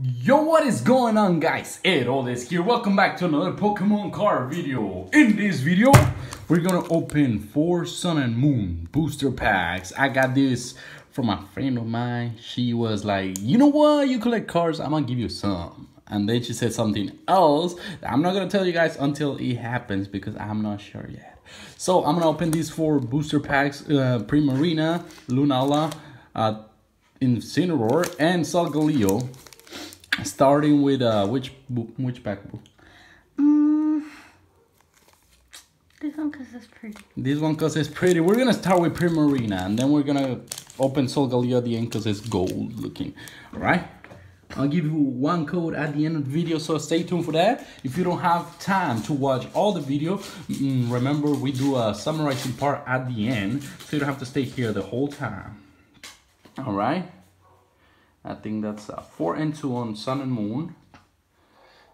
Yo, what is going on guys? Herohdez here. Welcome back to another Pokemon card video. In this video, we're gonna open four Sun and Moon booster packs. I got this from a friend of mine. She was like, you know what? You collect cards, I'm gonna give you some. And then she said something else I'm not gonna tell you guys until it happens because I'm not sure yet. So I'm gonna open these four booster packs, uh, Primarina, Lunala, uh, Incineroar, and Solgaleo. Starting with uh, which which pack? Mm, this one because it's pretty. This one because it's pretty. We're gonna start with Primarina, and then we're gonna open Solgaleo at the end because it's gold looking. All right. I'll give you one code at the end of the video, so stay tuned for that. If you don't have time to watch all the video, mm, remember we do a summarizing part at the end, so you don't have to stay here the whole time. All right. I think that's a 4 and 2 on Sun and Moon.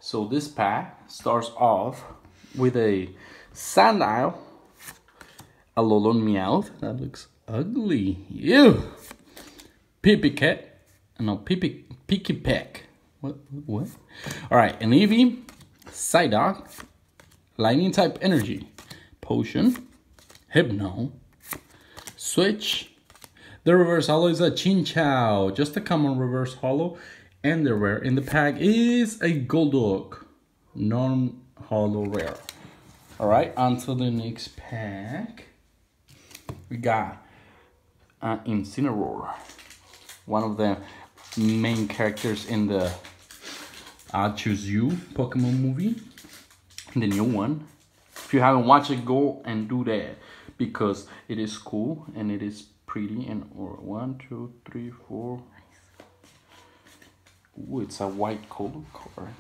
So this pack starts off with a Sandile, a Alolan Meowth, that looks ugly, ew, Pippicat, no, Pippi, Pikipek, what, what? Alright, an Eevee, Psyduck, Lightning type Energy, Potion, Hypno, Switch, the reverse holo is a Chinchou, just a common reverse hollow. And the rare in the pack is a Golduck, non-holo rare. All right, on to the next pack. We got uh, Incineroar, one of the main characters in the I Choose You Pokemon movie, the new one. If you haven't watched it, go and do that because it is cool and it is pretty and or one two three four. Ooh, it's a white color card.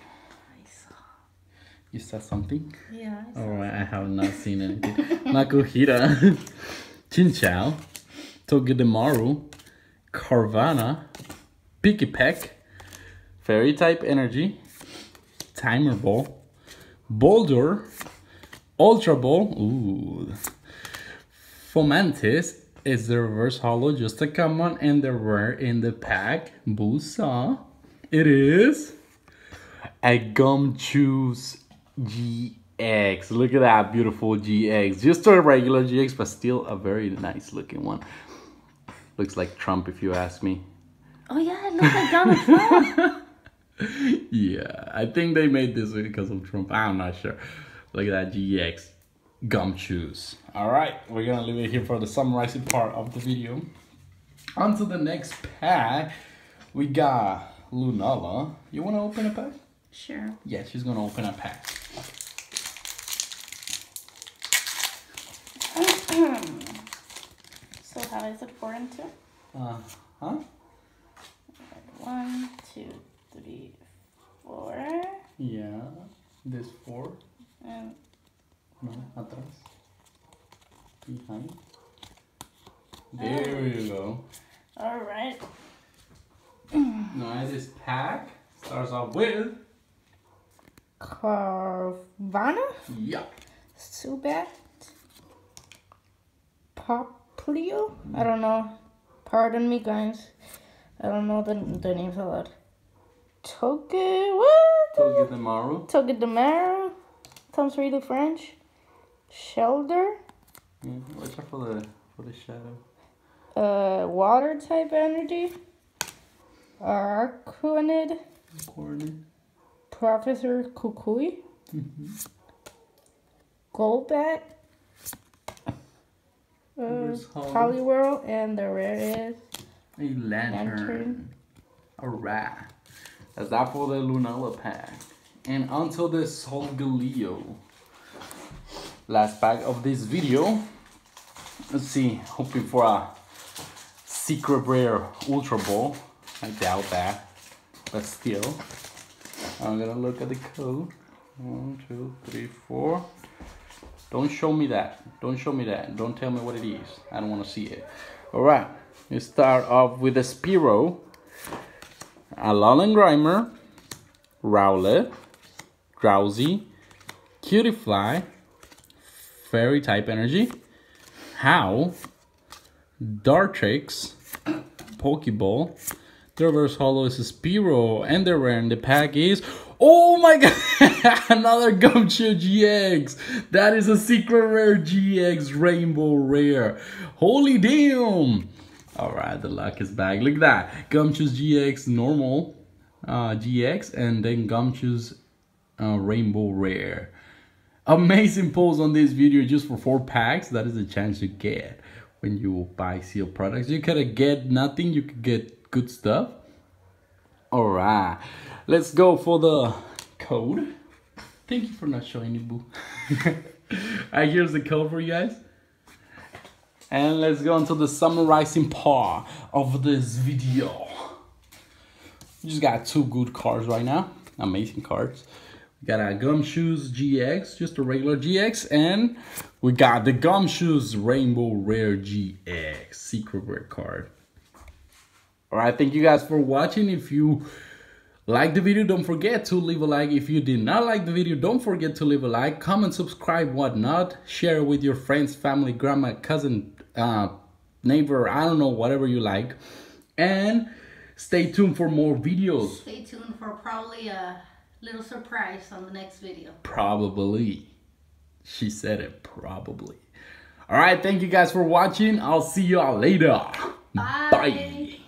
You said something? Yeah all right i have not seen anything. Makuhita. Chinchou togedemaru carvanha pikipek fairy type energy. Timer ball. Boulder. Ultra ball. Ooh. Fomantis is the reverse holo just a common and the rare in the pack Busa. It is a Gumshoos GX. Look at that beautiful GX. Just a regular GX, but still a very nice looking one. Looks like Trump if you ask me. Oh yeah, it looks like Donald Trump. yeah, I think they made this because of Trump. I'm not sure. Look at that GX. Gumshoos. All right, we're gonna leave it here for the summarizing part of the video. On to the next pack, we got Lunala. You wanna open a pack? Sure. Yeah, she's gonna open a pack. so how is it four and two? Uh huh. One, two, three, four. Yeah, this four. And No, atrás. Behind. There you go. all right. Now this pack starts off with Carvanha, yeah. Zubat, Poplio. I don't know. Pardon me, guys. I don't know the the names a lot. Toge what? Togedemaru. Togedemaru. Sounds really French. Shelter. Yeah, watch out for the for the shadow. Uh, water type energy. Araquanid. Corner. Professor Kukui. Golbat. Uh, Reverse Holo. Poliwhirl. And the rare is A Lanturn. Lanturn. Alright. That's that for the Lunala pack. And onto the Solgaleo. Last pack of this video. Let's see. Hoping for a secret rare Ultra Ball. I doubt that. But still. I'm gonna look at the code. One, two, three, four. Don't show me that. Don't show me that. Don't tell me what it is. I don't want to see it. All right. You start off with a Spearow, a Alolan Grimer, Rowlet, Drowzee, Cutiefly, Fairy type energy, How, Dartrix, Pokeball, The reverse holo is a Spearow, and the rare in the pack is Oh my god! Another Gumshoos GX! That is a secret rare GX Rainbow Rare. Holy damn! Alright, the luck is back. Look at that. Gumshoos GX normal uh, GX and then Gumshoos uh, Rainbow Rare. Amazing pulls on this video just for four packs. That is a chance you get when you buy seal products. You could get nothing, you could get good stuff. Alright, let's go for the code. Thank you for not showing me, boo. Alright, here's the code for you guys. And let's go into the summarizing part of this video. just got two good cards right now. Amazing cards. We got a Gumshoes GX, just a regular GX, and we got the Gumshoes Rainbow Rare GX, secret rare card. Alright, thank you guys for watching. If you like the video, don't forget to leave a like. If you did not like the video, don't forget to leave a like, comment, subscribe, whatnot. Share with your friends, family, grandma, cousin, uh, neighbor, I don't know, whatever you like. And stay tuned for more videos. Stay tuned for probably a little surprise on the next video. Probably. She said it, probably. All right, thank you guys for watching. I'll see y'all later. Bye. Bye.